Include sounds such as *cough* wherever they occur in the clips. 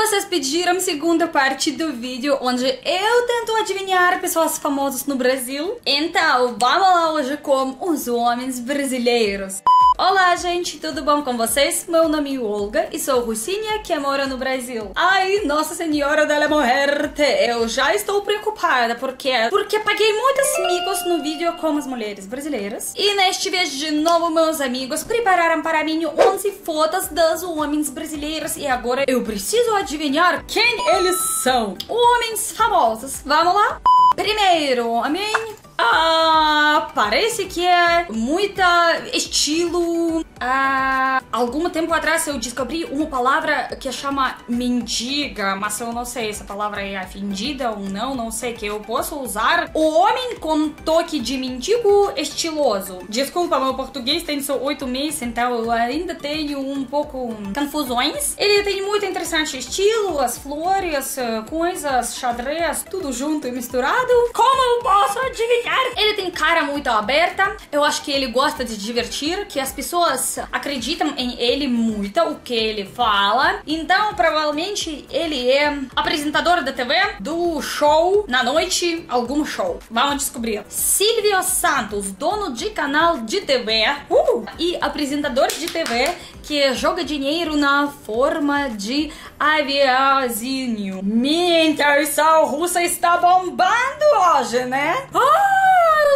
Vocês pediram segunda parte do vídeo onde eu tento adivinhar pessoas famosas no Brasil. Então, vamos lá hoje com os homens brasileiros. Olá, gente, tudo bom com vocês? Meu nome é Olga e sou russinha que mora no Brasil. Ai, Nossa Senhora da Muerte, eu já estou preocupada porque porque paguei muitos micos no vídeo com as mulheres brasileiras. E neste vídeo de novo meus amigos prepararam para mim 11 fotos dos homens brasileiros e agora eu preciso adivinhar quem eles são. Homens famosos. Vamos lá? Primeiro homem ah, parece que é muita estilo. Ah, algum tempo atrás eu descobri uma palavra que chama mendiga, mas eu não sei se essa palavra é ofendida ou não, não sei que eu posso usar. O homem com toque de mendigo estiloso. Desculpa, meu português tem só oito meses, então eu ainda tenho um pouco confusões. Ele tem muito interessante estilo, as flores, coisas, xadrez, tudo junto e misturado. Como eu posso adivinhar? Ele tem cara muito aberta. Eu acho que ele gosta de divertir, que as pessoas acreditam em ele muito, o que ele fala. Então, provavelmente, ele é apresentador da TV, do show na noite, algum show. Vamos descobrir. Silvio Santos, dono de canal de TV uh, e apresentador de TV que joga dinheiro na forma de aviãozinho. Minha intuição russa está bombando hoje, né? Ah!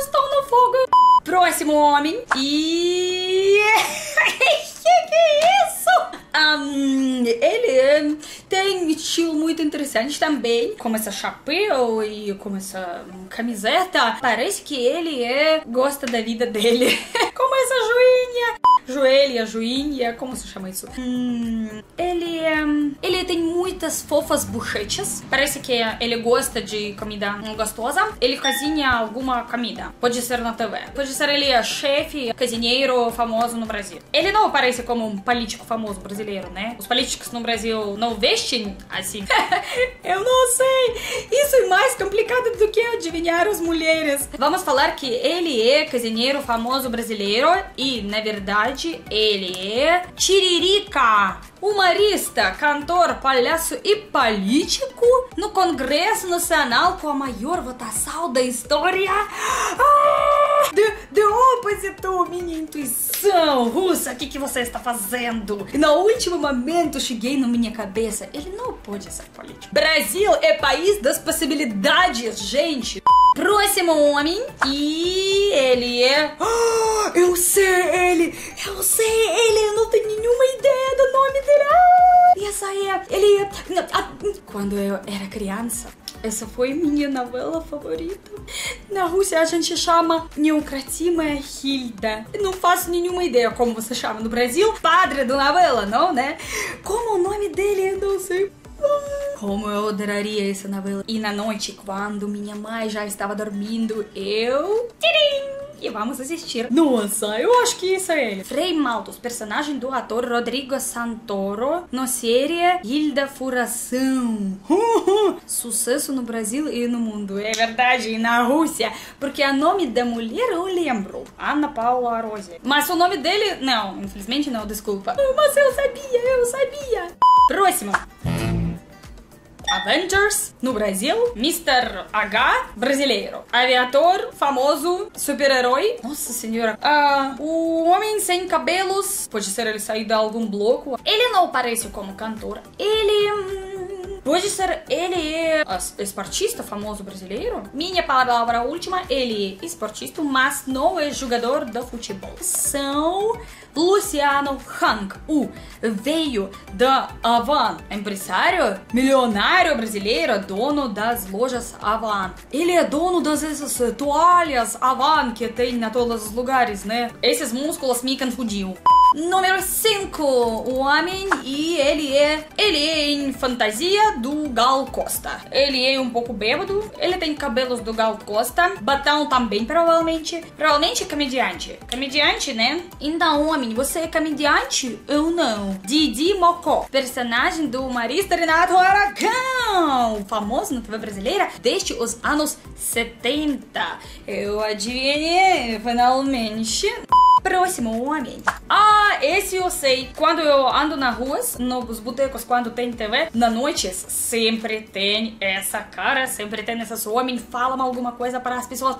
estão no fogo. Próximo homem. E. *laughs* que que é isso? Um, ele tem estilo muito interessante também, como essa chapéu e como essa camiseta. Parece que ele é gosta da vida dele. *laughs* como essa joinha joelha, joinha, como se chama isso? Hum, ele é. Ele tem muitas fofas bochechas. Parece que ele gosta de comida gostosa. Ele cozinha alguma comida. Pode ser na TV. Pode ser ele é chefe, cozinheiro famoso no Brasil. Ele não parece como um político famoso brasileiro, né? Os políticos no Brasil não vestem assim. *laughs* Eu não sei. Isso é mais complicado do que adivinhar as mulheres. Vamos falar que ele é cozinheiro famoso brasileiro e, na verdade, ele é Tiririca, humorista, cantor, palhaço e político no Congresso Nacional com a maior votação da história. Ah, de, de opositor, minha intuição russa, o que, que você está fazendo? E no último momento cheguei na minha cabeça, ele não pode ser político. Brasil é país das possibilidades, gente. Próximo homem e ele é... Oh, *gasps* eu sei ele! Eu sei ele! Eu não tenho nenhuma ideia do nome dele! Ah, essa é... Ele é... Ah, quando eu era criança, essa foi minha novela favorita. Na Rússia a gente chama Neokratima Hilda. não faço nenhuma ideia como você chama no Brasil. Padre da novela, não, né? Como o nome dele, eu não sei. Como eu adoraria essa novela. E na noite, quando minha mãe já estava dormindo, eu... Tcharim! E vamos assistir. Nossa, eu acho que isso é ele. Frei Maltos, personagem do ator Rodrigo Santoro, na série Hilda Furação. Sucesso no Brasil e no mundo. É verdade, e na Rússia. Porque o nome da mulher eu lembro. Ana Paula Rose. Mas o nome dele, não, infelizmente não, desculpa. Mas eu sabia, eu sabia. Próximo. Avengers no Brasil, Mr. H brasileiro, aviador famoso, super-herói. Nossa senhora. Uh, o homem sem cabelos, pode ser ele sair de algum bloco. Ele não parece como cantor. Ele hum, Pode ser ele é esportista famoso brasileiro? Minha palavra última, ele é esportista, mas não é jogador de futebol. São Luciano Hang, o veio da Avan, empresário, milionário brasileiro, dono das lojas Avan. Ele é dono das essas toalhas Avan que tem na todos os lugares, né? Esses músculos me confundiam. Número 5, o homem e ele é ele é em fantasia do Gal Costa. Ele é um pouco bêbado, ele tem cabelos do Gal Costa, batão também provavelmente, provavelmente comediante. Comediante, né? Então, homem você é comediante ou não? Didi Mocó, personagem do humorista Renato Aragão, famoso na TV brasileira desde os anos 70. Eu adivinhei, finalmente. Próximo homem. Ah, esse eu sei. Quando eu ando na ruas, nos botecos, quando tem TV, na noite sempre tem essa cara, sempre tem esses homens falam alguma coisa para as pessoas.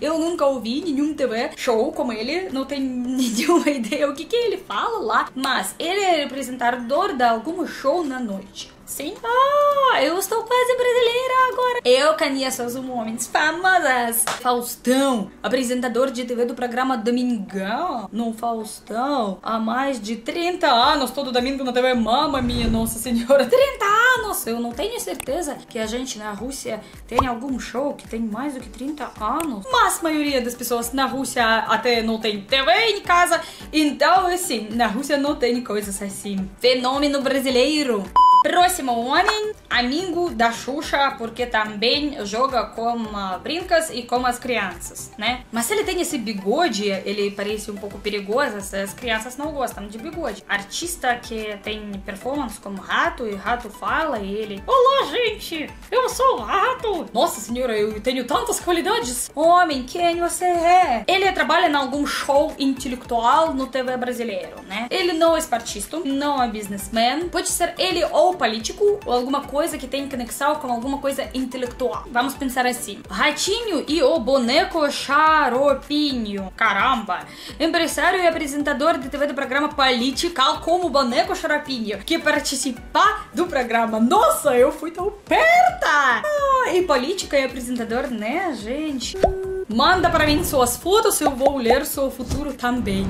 Eu nunca ouvi nenhum TV show como ele, não tenho *laughs* nenhuma ideia o que, que ele fala lá, mas ele é apresentador de algum show na noite. Sim. Ah, eu estou quase brasileira agora. Eu conheço os homens famosos. Faustão, apresentador de TV do programa Domingão. No Faustão, há mais de 30 anos, todo domingo na TV Mama, minha nossa senhora. 30 anos! Eu não tenho certeza que a gente na Rússia tem algum show que tem mais do que 30 anos. Mas a maioria das pessoas na Rússia até não tem TV em casa. Então, assim, na Rússia não tem coisas assim. Fenômeno brasileiro. Próximo homem, amigo da Xuxa, porque também joga com uh, brincas e com as crianças, né? Mas ele tem esse bigode, ele parece um pouco perigoso, as crianças não gostam de bigode. Artista que tem performance como rato, e rato fala, e ele... Olá, gente! Eu sou o rato! Nossa senhora, eu tenho tantas qualidades! Homem, quem você é? Ele trabalha em algum show intelectual no TV brasileiro, né? Ele não é esportista, não é businessman, pode ser ele ou político ou alguma coisa que tem conexão com alguma coisa intelectual. Vamos pensar assim: Ratinho e o boneco Xaropinho. Caramba! Empresário e apresentador de TV do programa Political como boneco Xaropinho, que participa do programa. Nossa, eu fui tão perto! Ah, e política e apresentador, né, gente? Manda para mim suas fotos, eu vou ler seu futuro também.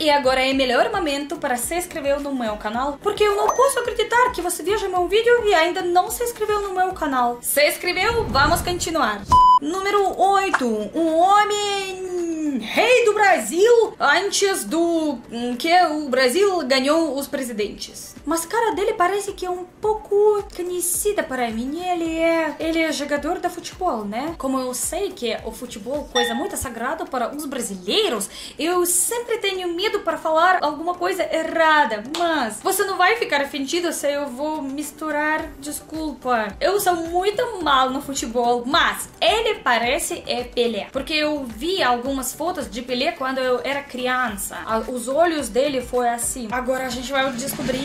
E agora é melhor momento para se inscrever no meu canal, porque eu não posso acreditar que você veja meu vídeo e ainda não se inscreveu no meu canal. Se inscreveu? Vamos continuar. Número 8. Um homem rei do Brasil antes do que o Brasil ganhou os presidentes. Mas cara dele parece que é um pouco conhecida para mim. Ele é, ele é jogador de futebol, né? Como eu sei que o futebol é coisa muito sagrada para os brasileiros, eu sempre tenho medo para falar alguma coisa errada. Mas você não vai ficar ofendido se eu vou misturar. Desculpa. Eu sou muito mal no futebol, mas ele parece é Pelé, porque eu vi algumas fotos de Pelé quando eu era criança. Os olhos dele foi assim. Agora a gente vai descobrir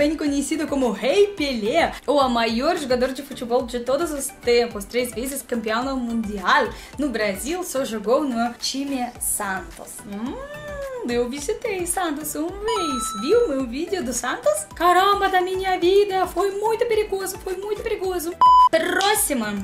Também conhecido como Rei Pelé, o maior jogador de futebol de todos os tempos, três vezes campeão mundial. No Brasil, só jogou no time Santos. Hum eu visitei Santos uma vez. Viu meu vídeo do Santos? Caramba, da minha vida. Foi muito perigoso, foi muito perigoso. Próxima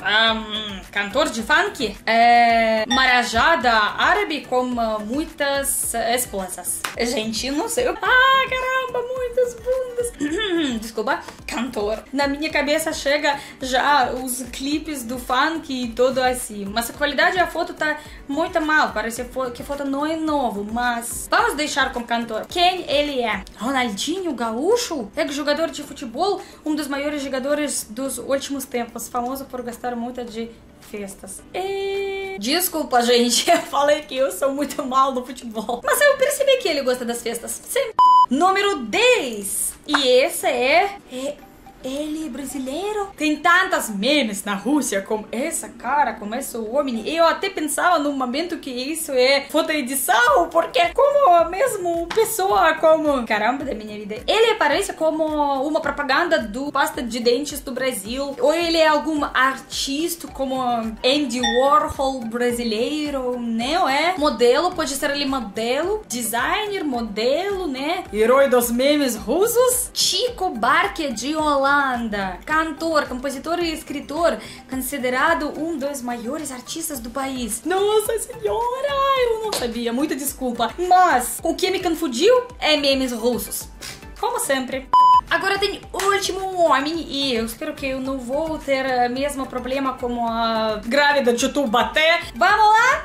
um, cantor de funk, é, marajada árabe com muitas esposas. Gente, não sei. Ah, caramba, muitas bundas. *clears throat* Desculpa, cantor. Na minha cabeça chega já os clipes do funk e tudo assim. Mas a qualidade da foto tá muito mal. Parece que a foto não é novo, mas vamos deixar como cantor. Quem ele é? Ronaldinho Gaúcho? É jogador de futebol, um dos maiores jogadores dos últimos tempos, famoso por gastar gostaram muito de festas. E... Desculpa, gente, *laughs* eu falei que eu sou muito mal no futebol. Mas eu percebi que ele gosta das festas. Sim. Número 10. E esse é... é ele brasileiro? Tem tantas memes na Rússia como essa cara, como esse homem. Eu até pensava no momento que isso é fotoedição, porque como a mesma pessoa como... Caramba da minha vida. Ele aparece como uma propaganda do pasta de dentes do Brasil. Ou ele é algum artista como Andy Warhol brasileiro, né? Ou é modelo, pode ser ele modelo, designer, modelo, né? Herói dos memes russos. Chico Barque de Holanda Holanda, cantor, compositor e escritor, considerado um dos maiores artistas do país. Nossa senhora, eu não sabia, muita desculpa. Mas o que me confundiu é memes russos. Como sempre. Agora tem o último homem e eu espero que eu não vou ter o mesmo problema como a grávida de Tubaté. Vamos lá?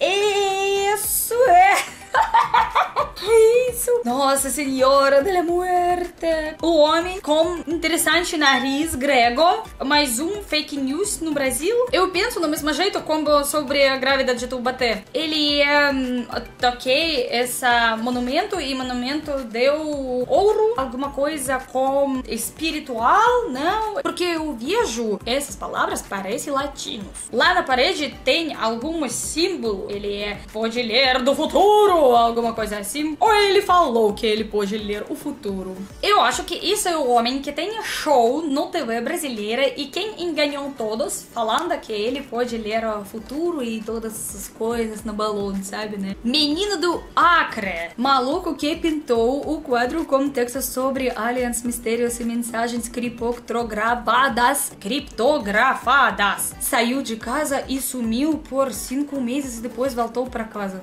Isso é... *laughs* Isso Nossa Senhora da Muerte. O homem com interessante nariz grego. Mais um fake news no Brasil. Eu penso do mesmo jeito como sobre a grávida de Taubaté. Ele um, toquei esse monumento e monumento deu ouro, alguma coisa com espiritual, não? Porque eu vejo essas palavras parecem latinos. Lá na parede tem alguns símbolos. Ele é, pode ler do futuro, alguma coisa assim. Ou ele falou que ele pode ler o futuro. Eu acho que isso é o homem que tem show no TV brasileira e quem enganou todos falando que ele pode ler o futuro e todas essas coisas no balão, sabe, né? Menino do Acre, maluco que pintou o quadro com texto sobre aliens, mistérios e mensagens criptografadas, criptografadas. Saiu de casa e sumiu por cinco meses e depois voltou para casa.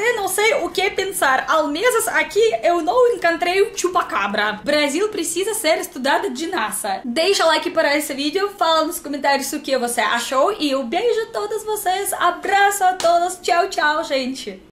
Até não sei o que pensar. Ao menos aqui eu não encontrei o chupacabra. Brasil precisa ser estudado de NASA. Deixa like para esse vídeo, fala nos comentários o que você achou e eu beijo a todos vocês. Abraço a todos. Tchau, tchau, gente.